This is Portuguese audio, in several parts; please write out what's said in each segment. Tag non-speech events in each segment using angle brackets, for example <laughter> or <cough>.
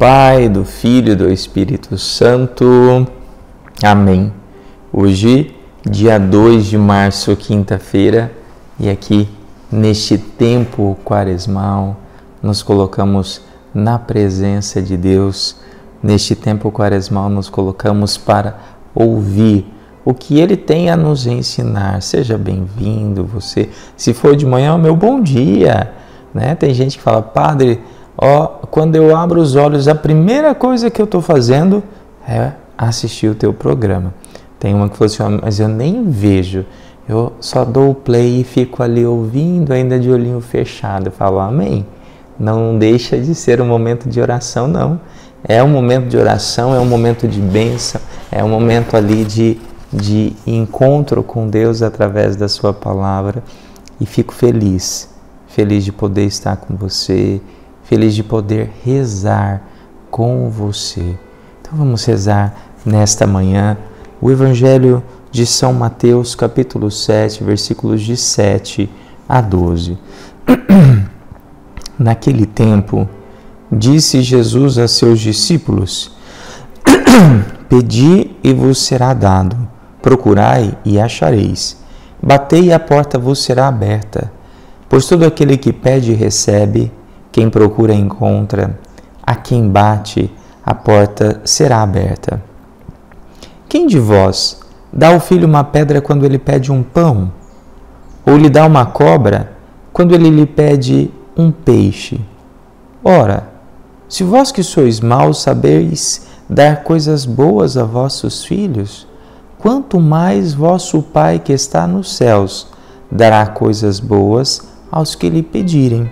Pai, do Filho e do Espírito Santo. Amém. Hoje, dia 2 de março, quinta-feira, e aqui neste tempo quaresmal, nos colocamos na presença de Deus. Neste tempo quaresmal, nos colocamos para ouvir o que Ele tem a nos ensinar. Seja bem-vindo, você. Se for de manhã, meu bom dia. Né? Tem gente que fala, Padre ó, quando eu abro os olhos, a primeira coisa que eu estou fazendo é assistir o teu programa. Tem uma que falou assim, mas eu nem vejo, eu só dou o play e fico ali ouvindo, ainda de olhinho fechado. Eu falo, amém. Não deixa de ser um momento de oração, não. É um momento de oração, é um momento de bênção, é um momento ali de, de encontro com Deus através da Sua palavra. E fico feliz, feliz de poder estar com você, feliz de poder rezar com você. Então vamos rezar nesta manhã o Evangelho de São Mateus, capítulo 7, versículos de 7 a 12. <clears throat> Naquele tempo, disse Jesus a seus discípulos: <clears throat> Pedi e vos será dado, procurai e achareis, batei e a porta vos será aberta. Pois todo aquele que pede recebe, quem procura encontra, a quem bate, a porta será aberta. Quem de vós dá ao filho uma pedra quando ele pede um pão? Ou lhe dá uma cobra quando ele lhe pede um peixe? Ora, se vós que sois maus sabeis dar coisas boas a vossos filhos, quanto mais vosso Pai que está nos céus dará coisas boas aos que lhe pedirem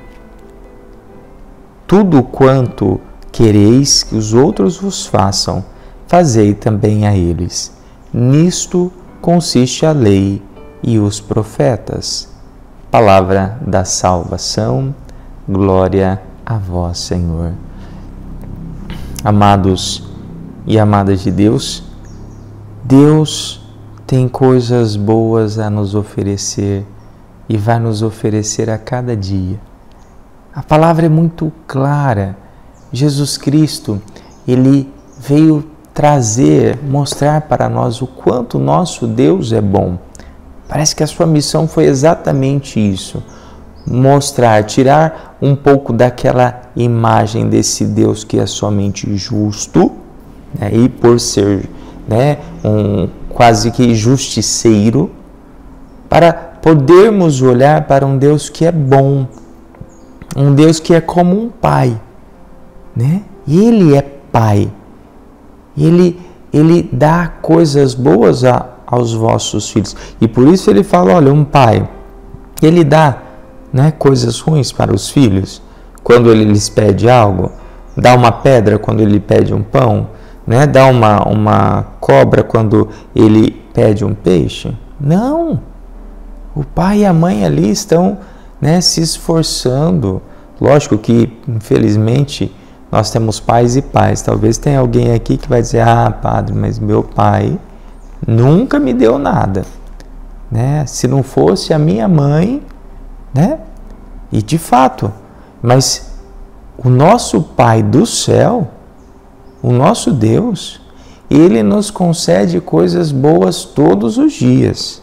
tudo quanto quereis que os outros vos façam, fazei também a eles. Nisto consiste a lei e os profetas. Palavra da salvação, glória a vós, Senhor. Amados e amadas de Deus, Deus tem coisas boas a nos oferecer e vai nos oferecer a cada dia. A palavra é muito clara. Jesus Cristo, ele veio trazer, mostrar para nós o quanto nosso Deus é bom. Parece que a sua missão foi exatamente isso: mostrar, tirar um pouco daquela imagem desse Deus que é somente justo, né, e por ser né, um quase que justiceiro, para podermos olhar para um Deus que é bom, um Deus que é como um pai, né? Ele é pai. Ele ele dá coisas boas a, aos vossos filhos. E por isso ele fala, olha, um pai, ele dá, né, coisas ruins para os filhos quando ele lhes pede algo, dá uma pedra quando ele pede um pão, né? Dá uma uma cobra quando ele pede um peixe? Não. O pai e a mãe ali estão né, se esforçando. Lógico que, infelizmente, nós temos pais e pais. Talvez tenha alguém aqui que vai dizer: Ah, padre, mas meu pai nunca me deu nada. Né? Se não fosse a minha mãe, né? E de fato, mas o nosso Pai do céu, o nosso Deus, ele nos concede coisas boas todos os dias.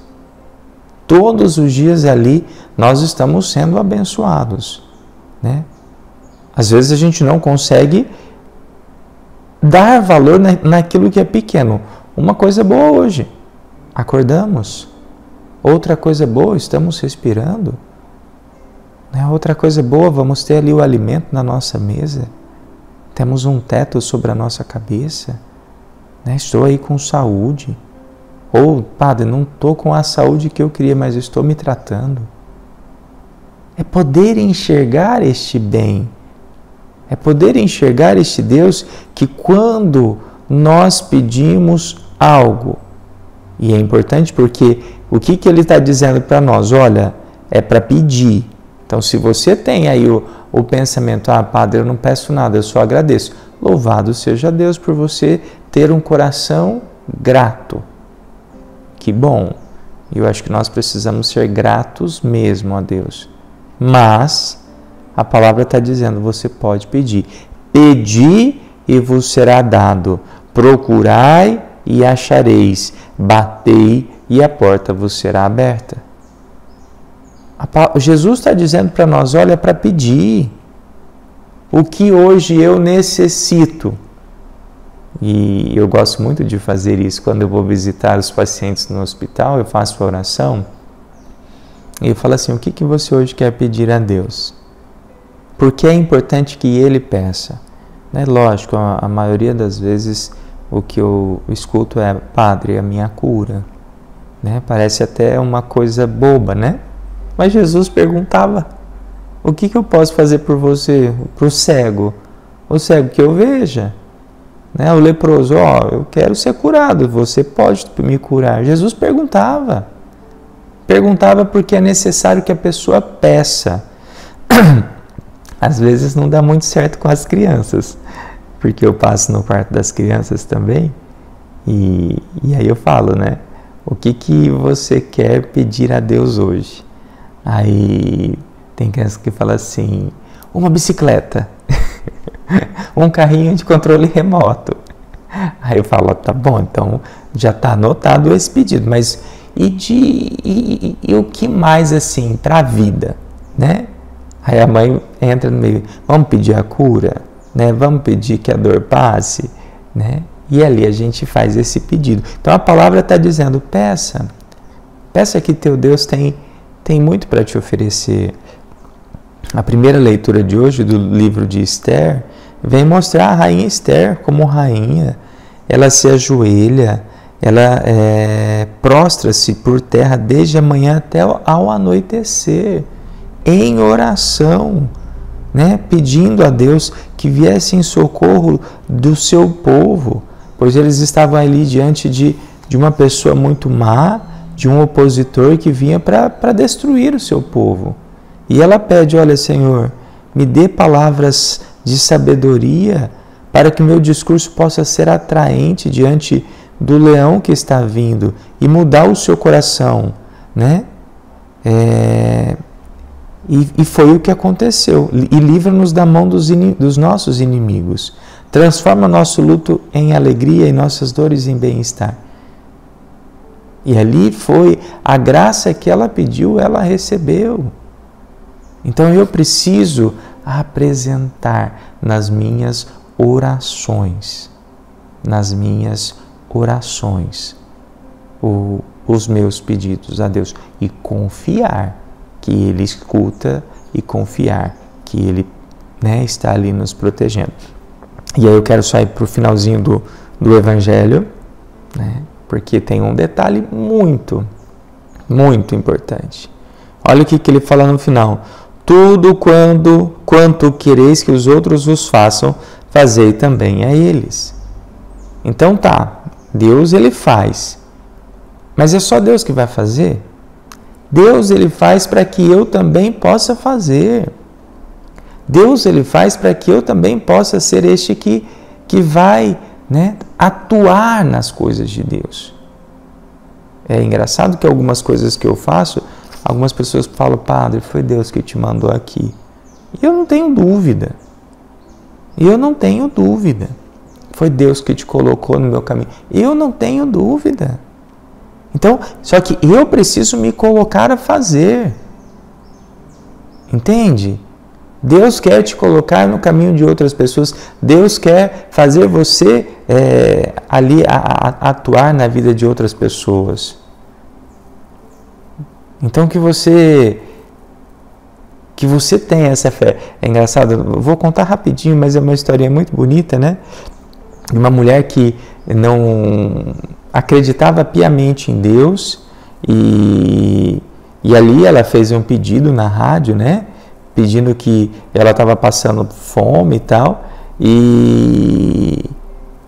Todos os dias ali nós estamos sendo abençoados. Né? Às vezes a gente não consegue dar valor naquilo que é pequeno. Uma coisa boa hoje, acordamos. Outra coisa boa, estamos respirando. Né? Outra coisa boa, vamos ter ali o alimento na nossa mesa. Temos um teto sobre a nossa cabeça. Né? Estou aí com saúde. Ou, padre, não estou com a saúde que eu queria, mas estou me tratando é poder enxergar este bem, é poder enxergar este Deus que quando nós pedimos algo, e é importante porque o que, que ele está dizendo para nós? Olha, é para pedir. Então, se você tem aí o, o pensamento, ah, Padre, eu não peço nada, eu só agradeço. Louvado seja Deus por você ter um coração grato. Que bom. Eu acho que nós precisamos ser gratos mesmo a Deus. Mas a palavra está dizendo: você pode pedir. Pedi e vos será dado, procurai e achareis, batei e a porta vos será aberta. Jesus está dizendo para nós: olha, para pedir o que hoje eu necessito. E eu gosto muito de fazer isso quando eu vou visitar os pacientes no hospital, eu faço a oração e eu falo assim: o que, que você hoje quer pedir a Deus? Porque é importante que Ele peça. Né? Lógico, a, a maioria das vezes o que eu escuto é: Padre, a minha cura. Né? Parece até uma coisa boba, né? Mas Jesus perguntava: O que, que eu posso fazer por você, para o cego? O cego que eu veja. Né? O leproso, ó, eu quero ser curado, você pode me curar. Jesus perguntava. Perguntava porque é necessário que a pessoa peça. <clears throat> Às vezes não dá muito certo com as crianças, porque eu passo no quarto das crianças também e, e aí eu falo, né? O que, que você quer pedir a Deus hoje? Aí tem crianças que falam assim: uma bicicleta, <laughs> <laughs> um carrinho de controle remoto. Aí eu falo: tá bom, então já está anotado esse pedido, mas e de e, e, e o que mais assim para a vida, né? Aí a mãe entra no meio, vamos pedir a cura, né? Vamos pedir que a dor passe, né? E ali a gente faz esse pedido. Então a palavra está dizendo: peça, peça que teu Deus tem tem muito para te oferecer. A primeira leitura de hoje do livro de Esther vem mostrar a rainha Esther como rainha. Ela se ajoelha, ela é, prostra-se por terra desde a manhã até ao anoitecer, em oração, né, pedindo a Deus que viesse em socorro do seu povo, pois eles estavam ali diante de, de uma pessoa muito má, de um opositor que vinha para destruir o seu povo. E ela pede: Olha, Senhor, me dê palavras de sabedoria para que o meu discurso possa ser atraente diante do leão que está vindo e mudar o seu coração, né? É, e, e, foi o que aconteceu. E livra-nos da mão dos, dos nossos inimigos. Transforma nosso luto em alegria e nossas dores em bem-estar. E ali foi a graça que ela pediu, ela recebeu. Então eu preciso apresentar nas minhas orações, nas minhas orações o, os meus pedidos a Deus e confiar que Ele escuta e confiar que Ele né, está ali nos protegendo. E aí eu quero sair para o finalzinho do, do Evangelho, né, porque tem um detalhe muito, muito importante. Olha o que, que ele fala no final. Tudo quando, quanto quereis que os outros vos façam, fazei também a eles. Então tá, Deus ele faz. Mas é só Deus que vai fazer? Deus ele faz para que eu também possa fazer. Deus ele faz para que eu também possa ser este que, que vai né, atuar nas coisas de Deus. É engraçado que algumas coisas que eu faço, algumas pessoas falam, Padre, foi Deus que te mandou aqui. E eu não tenho dúvida. E eu não tenho dúvida. Foi Deus que te colocou no meu caminho. Eu não tenho dúvida. Então, só que eu preciso me colocar a fazer. Entende? Deus quer te colocar no caminho de outras pessoas. Deus quer fazer você é, ali a, a, atuar na vida de outras pessoas. Então que você que você tenha essa fé. É engraçado, vou contar rapidinho, mas é uma história muito bonita, né? de uma mulher que não acreditava piamente em Deus e, e ali ela fez um pedido na rádio, né? Pedindo que ela estava passando fome e tal. E,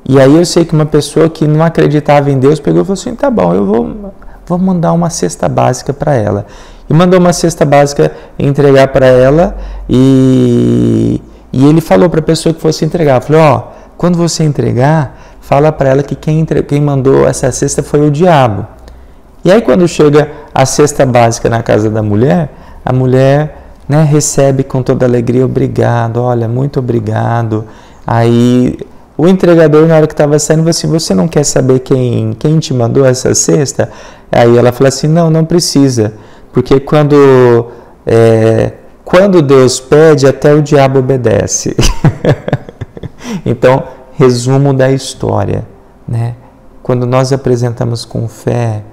e aí eu sei que uma pessoa que não acreditava em Deus pegou e falou assim: tá bom, eu vou, vou mandar uma cesta básica para ela. E mandou uma cesta básica entregar para ela e, e ele falou para a pessoa que fosse entregar: falou, ó. Oh, quando você entregar, fala para ela que quem, entre... quem mandou essa cesta foi o diabo. E aí, quando chega a cesta básica na casa da mulher, a mulher né, recebe com toda alegria: obrigado, olha, muito obrigado. Aí o entregador, na hora que estava saindo, falou assim: Você não quer saber quem, quem te mandou essa cesta? Aí ela falou assim: Não, não precisa. Porque quando, é, quando Deus pede, até o diabo obedece. <laughs> então, resumo da história. Né? Quando nós apresentamos com fé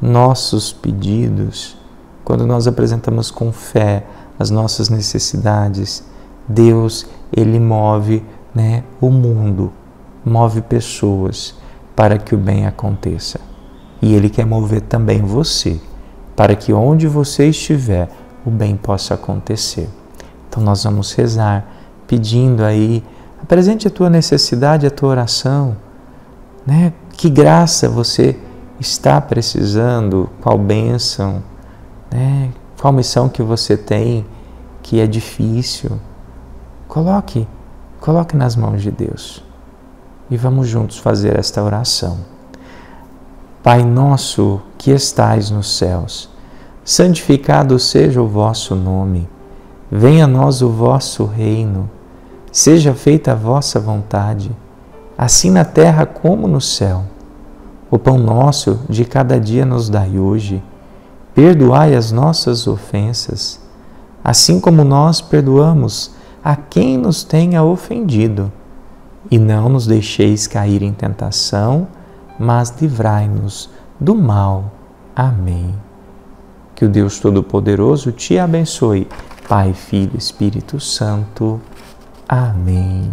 nossos pedidos, quando nós apresentamos com fé as nossas necessidades, Deus, Ele move né, o mundo, move pessoas para que o bem aconteça. E Ele quer mover também você, para que onde você estiver, o bem possa acontecer. Então nós vamos rezar, pedindo aí, apresente a tua necessidade, a tua oração, né? Que graça você está precisando, qual bênção, né? qual missão que você tem que é difícil. Coloque Coloque nas mãos de Deus e vamos juntos fazer esta oração. Pai nosso que estais nos céus, santificado seja o vosso nome. Venha a nós o vosso reino. Seja feita a vossa vontade, assim na terra como no céu. O pão nosso de cada dia nos dai hoje. Perdoai as nossas ofensas, assim como nós perdoamos a quem nos tenha ofendido. E não nos deixeis cair em tentação, mas livrai-nos do mal. Amém. Que o Deus Todo-Poderoso te abençoe. Pai, Filho, Espírito Santo. Amém.